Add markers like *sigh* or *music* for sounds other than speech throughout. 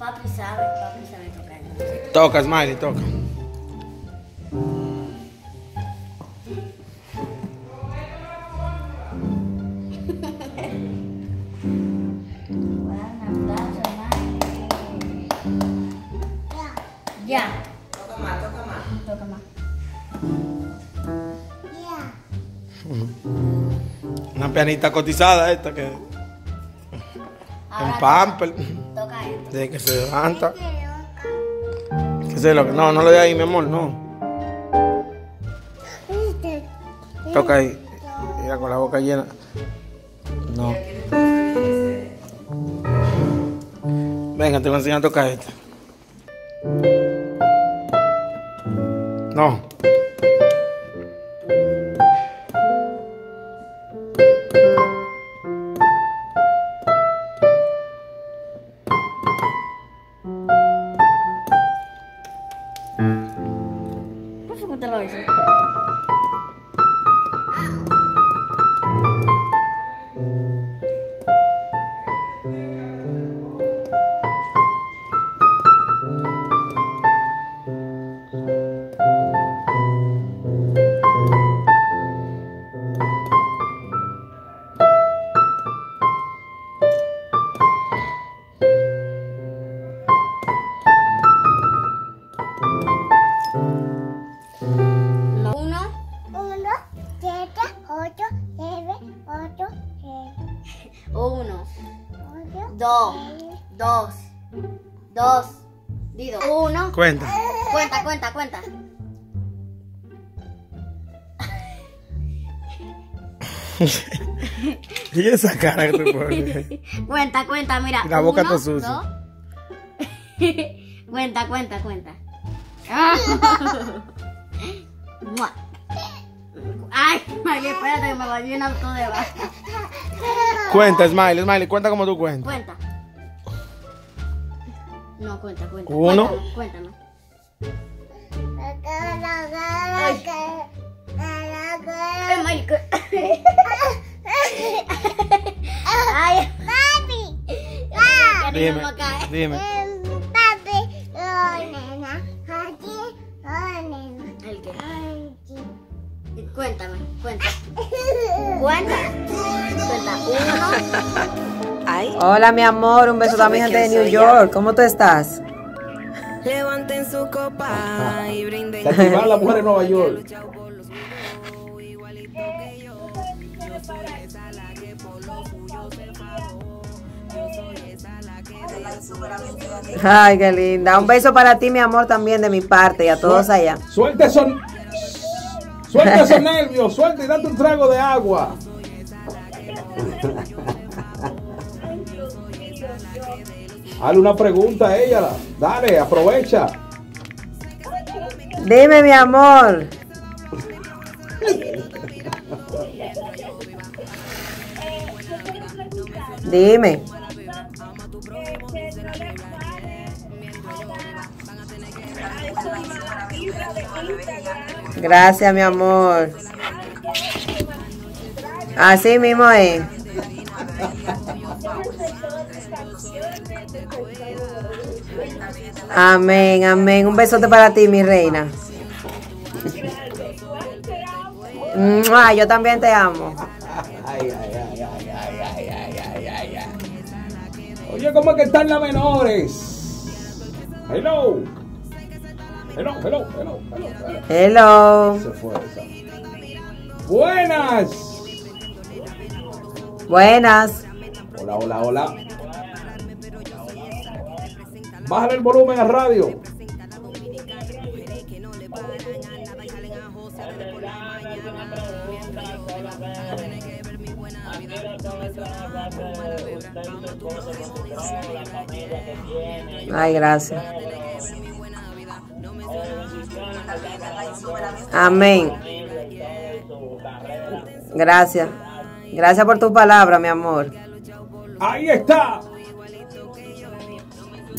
Papi sabe, papi sabe tocar. Toca, Smiley, toca. Ya. Toca más, toca más. Toca más. Una pianita cotizada esta que Ahora en pamper. Esto. Desde que se levanta. ¿Qué sé lo que? No, no lo de ahí, mi amor, no. Toca ahí. Mira con la boca llena. No. Venga, te voy a enseñar a tocar esta. No. Cuenta. Cuenta, cuenta, cuenta. *laughs* Y esa cara que te *laughs* pones. Cuenta, cuenta, mira. La boca toda sucia. *laughs* cuenta, cuenta, cuenta. Ay, María, espérate que me va a llenar todo de baja. Cuenta, Smiley, Smiley, cuenta como tú cuentas. Cuenta. No, cuenta, cuenta. Uno. Cuéntanos. Ay. Ay, Papi, Dime, dime. em, papi, oh, nena, aquí, oh, nena, ¿El qué? aquí. Cuéntame, cuenta. *laughs* Cuenta. Cuenta. Uno. Hola, mi amor. Un beso mi gente de New York. ¿Cómo tú estás? Levanten su copa y brinden. Se activaron las mujeres en Nueva York. Ay, qué linda. Un beso para ti, mi amor, también de mi parte y a todos allá. Suelta esos, suelta esos nervios, suelta y date un trago de agua. Hazle una pregunta a ella, dale, aprovecha. Dime, mi amor. Dime. Gracias, mi amor. Así mismo es. Amén, amén. Un besote para ti, mi reina. Ay, yo también te amo. Ay, ay, ay, Oye, ¿cómo es que están las menores? Hello. Hello, hello, hello, hello. Buenas. Buenas. Hola, hola, hola. Bájale el volumen al radio. Ay, gracias. Amén. Gracias. Gracias por tu palabra, mi amor. Ahí está.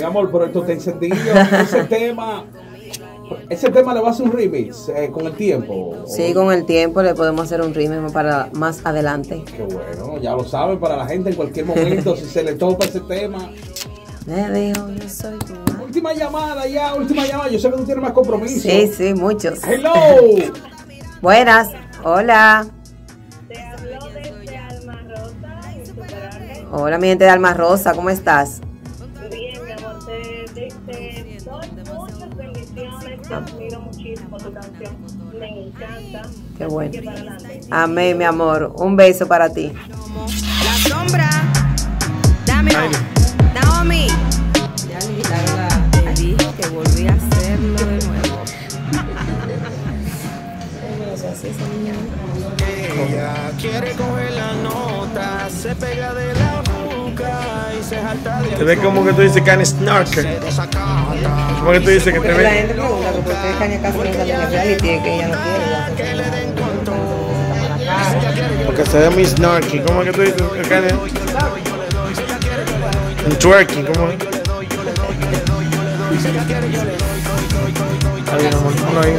Mi amor, pero esto está encendido. Ese *laughs* tema. Ese tema le va a hacer un remix eh, con el tiempo. Sí, con el tiempo le podemos hacer un remix para más adelante. Qué bueno, ya lo saben para la gente en cualquier momento, si se le topa ese tema. Me dijo, yo soy tu madre. Última llamada ya, última llamada. Yo sé que tú tienes más compromiso. Sí, sí, muchos. Hello. *laughs* Buenas, hola. Te hablo desde Alma Rosa. Hola, mi gente de Alma Rosa, ¿cómo estás? Te admiro muchísimo tu canción. Me encanta. Qué bueno. Amén, mi amor. Un beso para ti. La sombra. Dame. Naomi. Ya le quitaron la. Que volví a hacerlo de nuevo. Ella quiere coger la nota, se pega de la se Te ve como que tú dices can snorkel. Como que tú dices que te La ve. gente pregunta que por qué Caña casi no sale en el reality, es que ella no quiere. ya se- Porque se ve mi snorkel. ¿Cómo que tú dices que can Un twerking, ¿cómo es? Ahí, amor, ponlo ahí.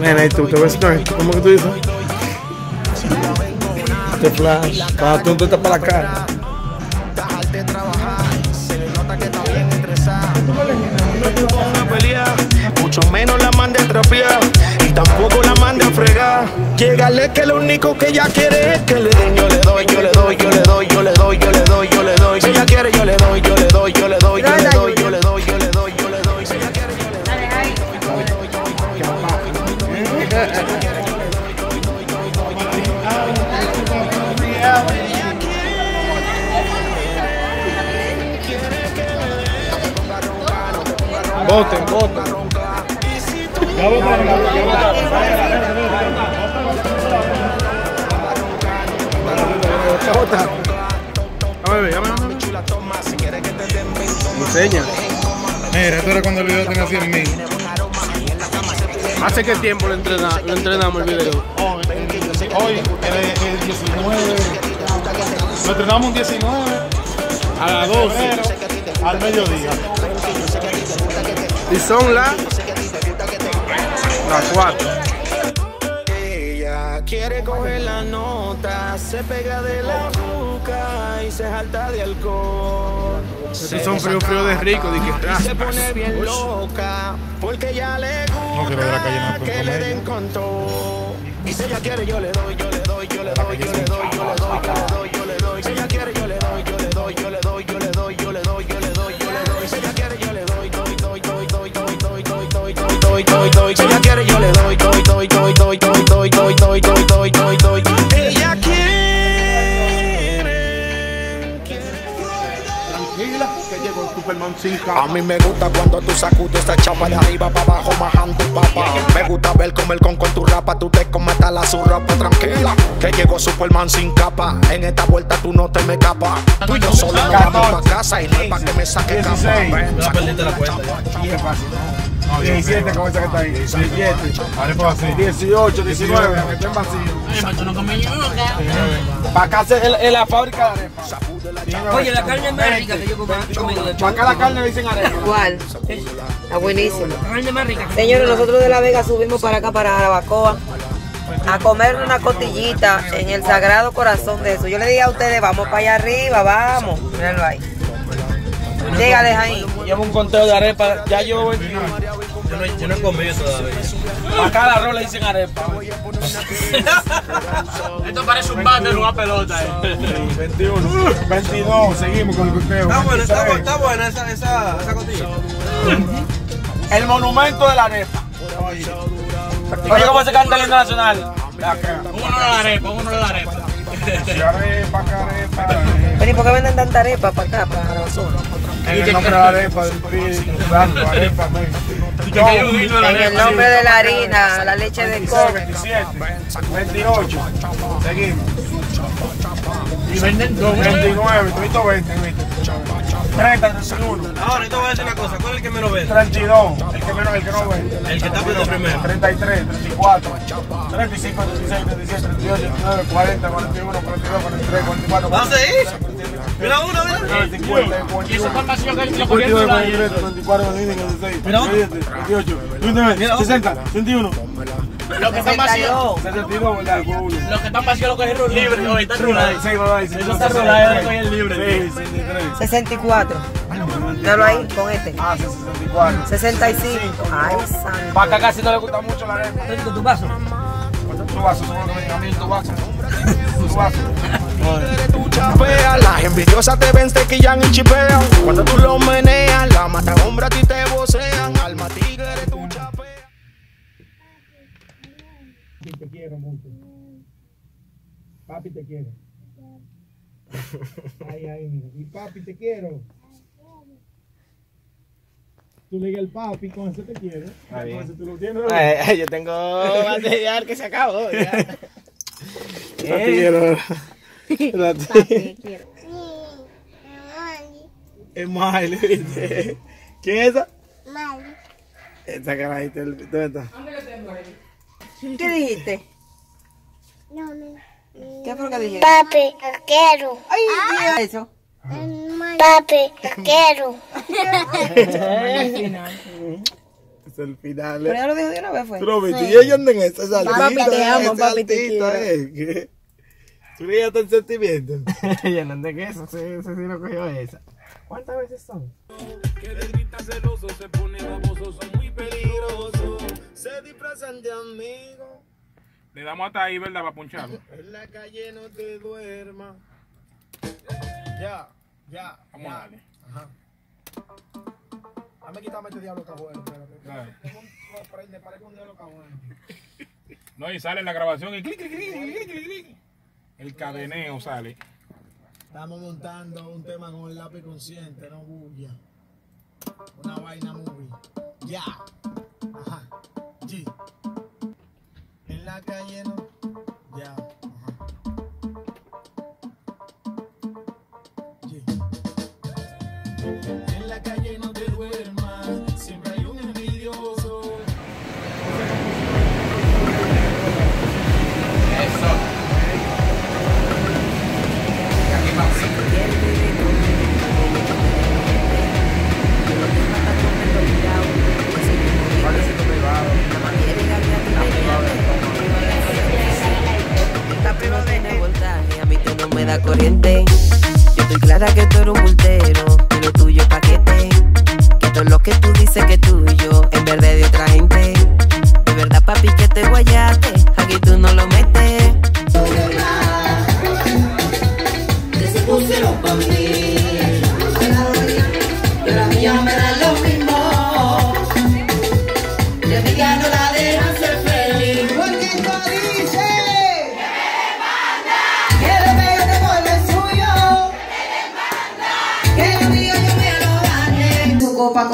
Nena, ¿y tú te ves snorkel? ¿Cómo que tú dices? Este flash. Para tú, tú estás para la cara. trabajar, se le nota que está bien una pelea, mucho menos la mande a trapear y tampoco la mande a fregar. Llegale que lo único que ella quiere es que le den, yo le doy, yo le doy, yo le doy, yo le doy, yo le doy, yo le doy. Si ella quiere, yo le doy, yo le doy, yo le doy, yo le doy, Voten, voten. A ver, llame, llame. Enseña. Mira, esto era cuando el video tenía 100 mil. ¿Hace qué tiempo lo, entrena- lo entrenamos el video? Hoy, el, el 19. Lo entrenamos un 19 A las de 12. febrero al mediodía. Y son las. Las 4. Ella quiere coger la nota, se pega de la boca y se jalta de alcohol. Estos son frío, frío de rico, de que Y se pone bien loca porque ya le No, que lo de la calle no gusta que le den con todo. Y si ella quiere yo le doy, yo le doy, yo le doy, yo le doy, yo le doy, yo le doy, yo le doy. Si ella quiere yo le doy, yo le doy, yo le doy, yo le doy, doy, doy. Si ella quiere yo le doy, doy, doy, doy, doy, doy, doy, doy, doy, doy, doy, doy, doy. Ella quiere. Tranquila, que llegó Superman sin A mí me gusta cuando tú sacudes esta chapa de arriba para abajo majando papa. Me gusta ver como el con con tu rapa, tú te comes la surrapa tranquila. Que llegó Superman sin capa. En esta vuelta tú no te me capas. Tú y yo solo vamos pa' casa y no es pa' que me saque capa. 16. Ven, la cuenta. No, 17 con esa que está ahí. 17. Ahora puedo hacer. 18, 19. Que estén vacíos. Para acá es la fábrica de arepa. Oye, la carne es más rica que yo Para acá la carne le dicen arepa. Igual. Está buenísimo. Señores, nosotros de La Vega subimos para acá, para Arabacoa, a comer una costillita en el Sagrado Corazón de eso. Yo le dije a ustedes, vamos para allá arriba, vamos. Míralo ahí. Llega, deja ahí. Llevo un conteo de arepa, ya llevo 21. Yo no, yo no he comido todavía. Para cada arroz le dicen arepa. *laughs* Esto parece un bate de una pelota. Eh. 21. 22. Seguimos con el conteo. Está buena, está, bu- está buena esa, esa, esa costilla. El monumento de la arepa. Oye, ¿cómo se canta el himno nacional? Uno de la arepa, uno de la arepa. Arepa, carepa. Pero ¿y por qué venden tanta arepa para acá, para Arabacoa? En el nombre de la arepa del arepa. En el nombre de la harina, la leche de 26, coco. 27, 28. Seguimos. Y venden dos. 29, 120, ¿viste? 30, 31. Ahora, te voy a decir una cosa. ¿Cuál es el que menos vende? 32, el que menos, el que no vende. El que está pidiendo primero. 33, 34, 35, 36, 37, 38, 39, 40, 41, 42, 43, 44, ¿Vas a seguir? Mira uno, mira. 50, Y eso que lo 42, cogieron la 43, 34, 25, 26, Mira. 27, 28, 29, 60, 61, Los que están vacíos. 62, ¿verdad? Fue uno. Los que están vacíos lo cogieron libre. Hoy está rulado. Sí, Eso está rulado, yo lo cogí el libre. Sí, 63. 64. Dalo ahí con este. Ah, 64. 65. Ay, santo. Para acá casi no le gusta mucho la arepa. ¿Con tu vaso? Tu vaso, seguro que me diga a mí, tu vaso. Tu vaso. tú chapeas, las envidiosas te ven, te quillan y chipean. Cuando tú lo meneas, la mata hombre a ti te vocean. Alma tigre, tú chapeas. Te quiero mucho. Papi, te quiero. *laughs* Ay, ay, mira. Y papi, te quiero. Tú le digas al papi, con eso te quiero. Con bien. eso tú lo tienes. Ay, yo tengo material que se acabó. Ya. *laughs* No te quiero. *laughs* No te- quiero. *laughs* Es Miley, ¿viste? ¿Quién es esa? Mali. Esa carajita. ¿Dónde está? ¿Qué dijiste? No, no. ¿Qué fue lo que dijiste? Papi, te quiero. Ay, eso. Papi, te *laughs* quiero. Es el final. Pero ¿eh? ya lo dijo de una vez, fue. Y ella anda en esa saltita. Papi, te amo, papi, te saltita, quiero. ¿eh? ¿Qué? *laughs* Tú le digas el sentimiento. Yo no sé qué eso, sí lo cogió esa. ¿Cuántas veces son? Que le grita celoso, se pone baboso, son muy peligrosos. Se disfrazan de amigos. Le damos hasta ahí, ¿verdad? Para puncharlo. En la calle no te duermas. Ya, ya. Vamos a darle. Ajá. Dame quítame este diablo cajuelo, espérate. Prende, parece un diablo cajuelo. *laughs* No, y sale en la grabación y clic, clic, clic, clic, clic, clic. El cadeneo sale. Estamos montando un tema con el lápiz consciente, no bulla. Una vaina movie. Ya.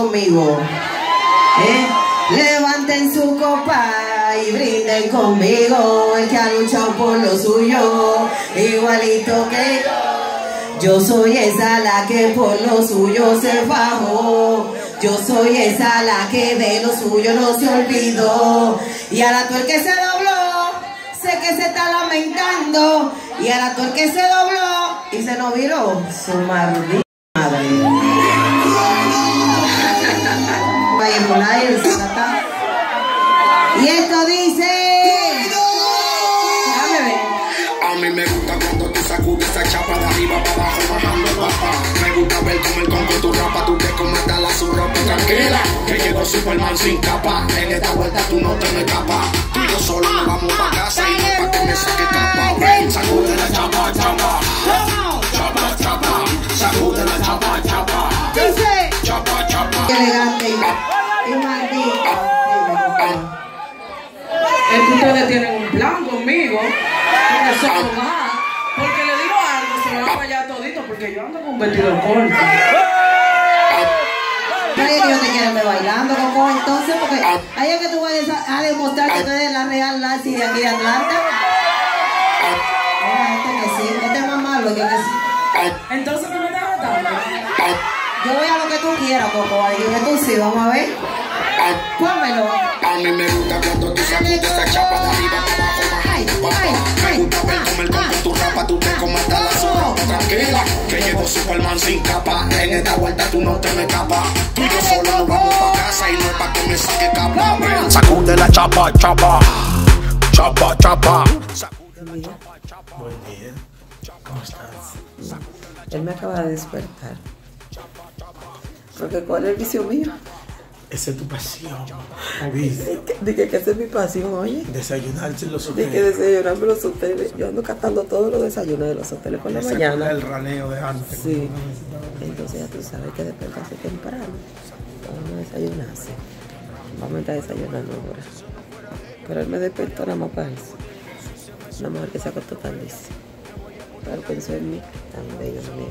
Conmigo. ¿eh? Levanten su copa y brinden conmigo. El que ha luchado por lo suyo, igualito que yo. Yo soy esa la que por lo suyo se bajó. Yo soy esa la que de lo suyo no se olvidó. Y ahora tú el que se dobló, sé que se está lamentando. Y ahora tú el que se dobló y se nos viró su maldita El. Y esto dice. Déjame ver. A mí me gusta cuando tú sacudes esa chapa de arriba para abajo bajando papá. Me gusta ver cómo el conco tu rapa, tú te comes hasta la zurra, tranquila. Que llegó Superman sin capa. En esta vuelta tú no te me escapas. Tú y yo solo nos vamos pa' casa y no pa' que me saque capa. Ven, sacude la chapa, chapa. Chapa, chapa. Sacude la chapa, chapa. Dice. Chapa, chapa. Qué elegante maldito. Es que ustedes tienen un plan conmigo. Porque son más. Porque le digo algo, se me va a fallar todito porque yo ando con un vestido corto. Pero yo te quiero ver bailando, Coco, entonces, porque ahí es que tú vas a demostrar que tú eres la real Nancy de aquí de Atlanta. Mira, este que sí, este es más malo que que sí. Entonces, ¿qué me estás tratando? Yo voy a lo que tú quieras, Coco, ahí que tú sí, vamos a ver. Pónmelo. A mí me gusta cuando tú sacudes esa chapa de arriba para abajo bajando papá. Me gusta ver cómo el conco tu rapa, tú te comes hasta la zurra, tranquila, que llegó Superman sin capa. En esta vuelta tú no te me escapas. Tú y yo solo nos vamos pa' casa y no es pa' que me saque capa. Sacude la chapa, chapa. Chapa, chapa. Buen día. ¿Cómo estás? Él me acaba de despertar. Porque ¿cuál es el vicio mío? Esa es tu pasión. Dije que esa es mi pasión, oye. Desayunarse en los Dije que hoteles. desayunarme en los hoteles. Yo ando catando todos los desayunos de los hoteles por la Ese mañana. El raneo de antes. Sí. Entonces ya tú sabes que despertarse temprano. Vamos a desayunarse. Vamos a estar desayunando ahora. Pero él me despertó nada más para eso. Una mujer que se acostó tardísimo. Pero pensó en mí, tan bello, amigo.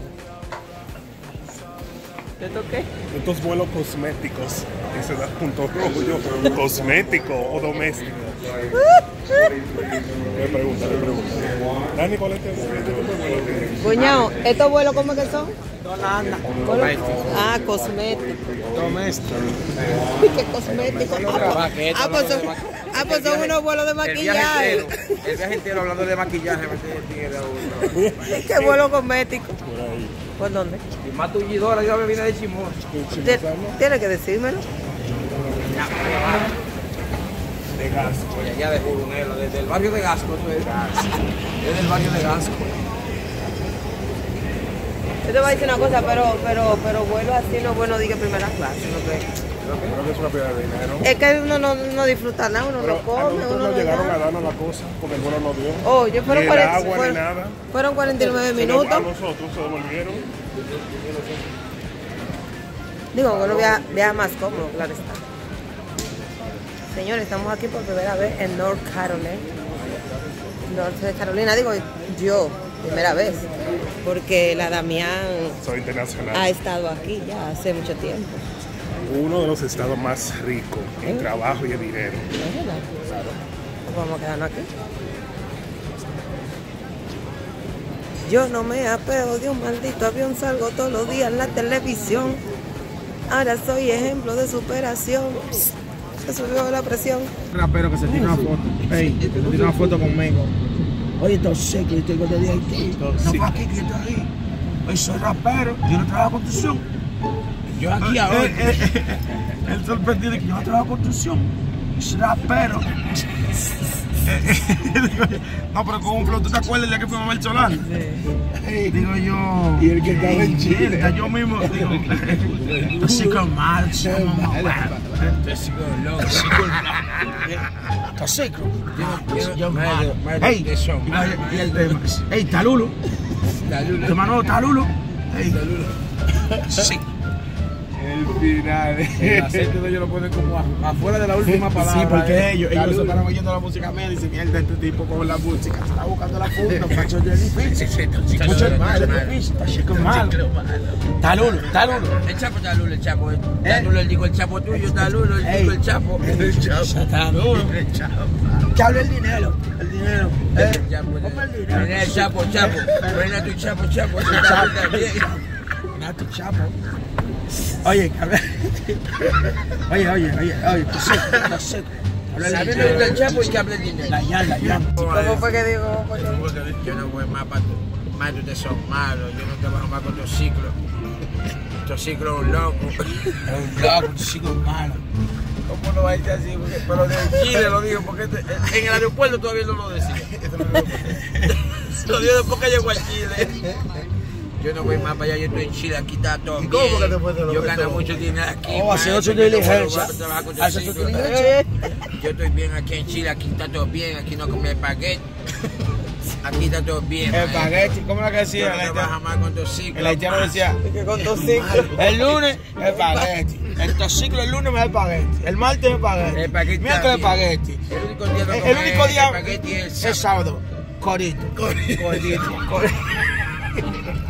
¿Te toqué? Estos vuelos cosméticos, ese da punto rojo yo, cosmético o doméstico. *laughs* Me pregunta, me pregunta. Dani, ¿cuál es este vuelo? Cuñado, ¿estos vuelos cómo que son? Holanda. Ah, cosmético. Doméstico. *laughs* ¿Qué cosmético? Ah, pues- ah, pues son, unos vuelos de El viaje maquillaje. entero, el viaje entero hablando de maquillaje, tiene. *laughs* ¿Qué vuelo cosmético? ¿Por dónde? Y más tullidora, yo me vine de Chimón. Tienes que decírmelo. De Gasco, allá de Jurunelo, desde el barrio de Gasco, eso es. Desde el barrio de Gasco. Yo te voy a decir una cosa, pero, pero, pero vuelo así no bueno, diga primera clase. ¿no crees? Creo que es una pérdida de dinero. Es que uno no, no disfruta nada, uno Pero no come, uno no a nada. darnos la cosa, porque el vuelo no dio. Oh, yo fueron ni el 40 agua fueron- ni nada. Fueron 49 Se nos- minutos. A nosotros se devolvieron. Digo, uno viaja, viaja más cómodo, claro está. Señores, estamos aquí por primera vez en North Carolina. North Carolina, digo yo, primera vez. Porque la Damián Soy internacional. ha estado aquí ya hace mucho tiempo. Uno de los estados más ricos ¿Eh? en trabajo y en dinero. ¿Es verdad? Vamos a quedarnos aquí. Yo no me apego de un maldito avión, salgo todos los días en la televisión. Ahora soy ejemplo de superación. Se subió la presión. rapero que se tira una foto. Ey, que se tira una foto conmigo. Oye, esto sé que estoy con de Haití. No fue aquí que estoy ahí. Oye, soy rapero, yo no trabajo construcción. Yo aquí ahora. Él sorprendido que yo no trabajo construcción. Rapero. *laughs* no, pero con un flow, ¿tú te acuerdas el día que fuimos a ver Solar? Ey, digo yo. Y el que está en Chile. Está yo mismo. Digo, tóxico mal, somos mal. Tóxico loco. Tóxico. Yo malo. Ey, y y el tema. Ey, Talulo. Tu hermano Talulo. Ey. Sí. El final. El acento de ellos lo ponen como afuera de la última palabra. Sí, porque eh. ellos, ellos se paran oyendo la música mía y dicen, mierda, este tipo con la música, se está buscando la punta, *laughs* macho, es difícil. Mucho es malo, es difícil, está chico es malo. Talulo, Talulo. El chapo está Lulo, el chapo. eh. Talulo, él dijo el chapo tuyo, está Lulo, él dijo el chapo. El chapo. Talulo. *laughs* Que hable el dinero, el dinero. Eh, El chapo, ¿Cómo el el el chapo, chapo. Buena tu chapo, chapo. chapo Mira tu chapo. Oye, hable- oye, oye, oye, oye, tú seco, tú. Habla A mí el me gusta el chapo y que hable dinero. La ya, la ya. ¿Cómo fue que digo? ¿Cómo fue que digo? Yo no voy más para más de ustedes son malos, yo no trabajo más con tu ciclo. Tu ciclo es un loco. Es un loco, chico es malo. ¿Cómo lo va a decir así? Porque- Pero de Chile lo dijo, porque este- en el aeropuerto todavía no lo decía. *laughs* Lo dijo después que llegó a Chile. Yo no voy más para allá, yo estoy en Chile, aquí está todo ¿Y cómo bien. que te lo Yo que gano todo? mucho dinero aquí. Oh, Hace su ciclo. diligencia. Yo estoy bien aquí en Chile, aquí está todo bien, aquí no comí espagueti. Aquí está todo bien. El espagueti, ¿cómo era que decía? Yo El no trabajo más con tu ciclo. El haitiano decía, *laughs* Que con dos ciclos. el lunes, espagueti. El tociclo el lunes me da espagueti. El martes espagueti. Espagueti Miércoles está espagueti. El único día que El, el único día espagueti es es sábado. Corito. Corito. Corito. El *laughs*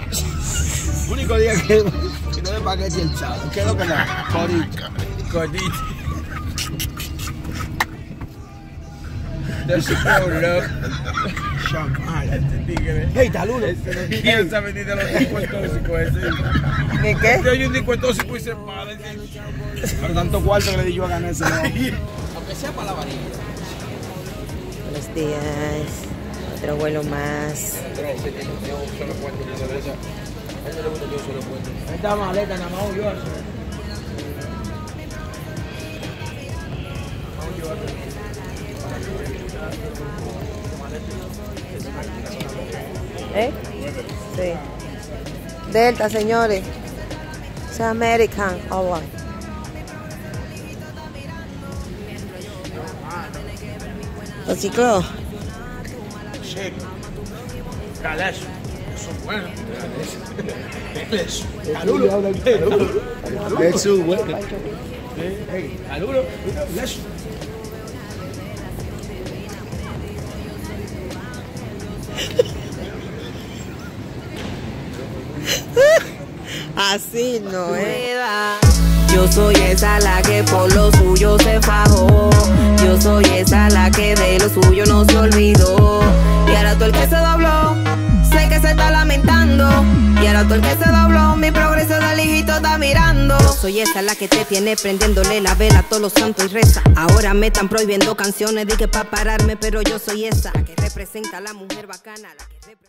único día que, que no de espagueti el sábado. ¿Qué es lo que da? Corito. Un loco. Chamal. Este tigre. Hey, Talulo. ¿Quién sabe ni de los discos tóxicos ese? ¿Ni qué? Yo hay un disco tóxico y se para. Pero tanto cuarto que le di yo a ganar ese no. Aunque sea para la varilla. Buenos días. Otro vuelo más. Esta maleta nada más yo. ¿Eh? Sí. Delta, señores. Es American. Oh, wow. Los chicos. Sí. Son buenos. Calulo. Calulo. Así no es. Yo soy esa la que por lo suyo se fajó. Yo soy esa la que de lo suyo no se olvidó. Y ahora todo el que se dobló, se está lamentando. Y ahora todo el que se dobló, mi progreso del hijito está mirando. Soy esa la que te tiene prendiéndole la vela a todos los santos y reza. Ahora me están prohibiendo canciones, di que pa' pararme, pero yo soy esa la que representa a la mujer bacana. La que repre-